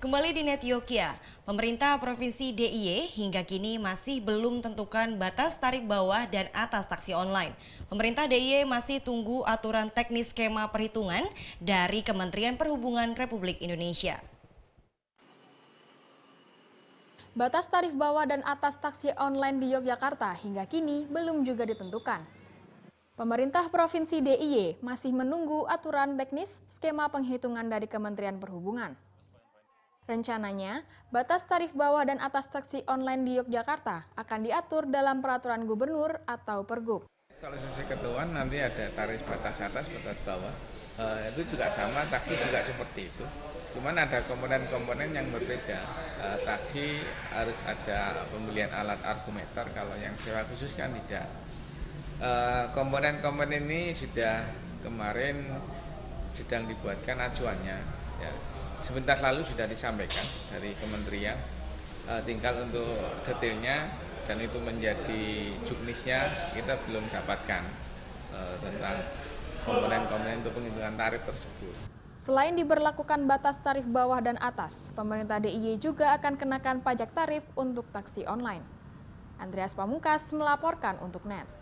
Kembali di Net Yogya, pemerintah Provinsi DIY hingga kini masih belum tentukan batas tarif bawah dan atas taksi online. Pemerintah DIY masih tunggu aturan teknis skema perhitungan dari Kementerian Perhubungan Republik Indonesia. Batas tarif bawah dan atas taksi online di Yogyakarta hingga kini belum juga ditentukan. Pemerintah Provinsi DIY masih menunggu aturan teknis skema penghitungan dari Kementerian Perhubungan. Rencananya, batas tarif bawah dan atas taksi online di Yogyakarta akan diatur dalam peraturan gubernur atau pergub. Kalau sisi ketuan nanti ada tarif batas atas, batas bawah. E, itu juga sama, taksi juga seperti itu. Cuman ada komponen-komponen yang berbeda. E, taksi harus ada pembelian alat argometer, kalau yang sewa khusus kan tidak. Eh, komponen-komponen ini sudah kemarin sedang dibuatkan acuannya ya, sebentar lalu sudah disampaikan dari kementerian uh, tinggal untuk detailnya dan itu menjadi juknisnya kita belum dapatkan uh, tentang komponen-komponen untuk penghitungan tarif tersebut. Selain diberlakukan batas tarif bawah dan atas, pemerintah DIY juga akan kenakan pajak tarif untuk taksi online. Andreas Pamungkas melaporkan untuk NET.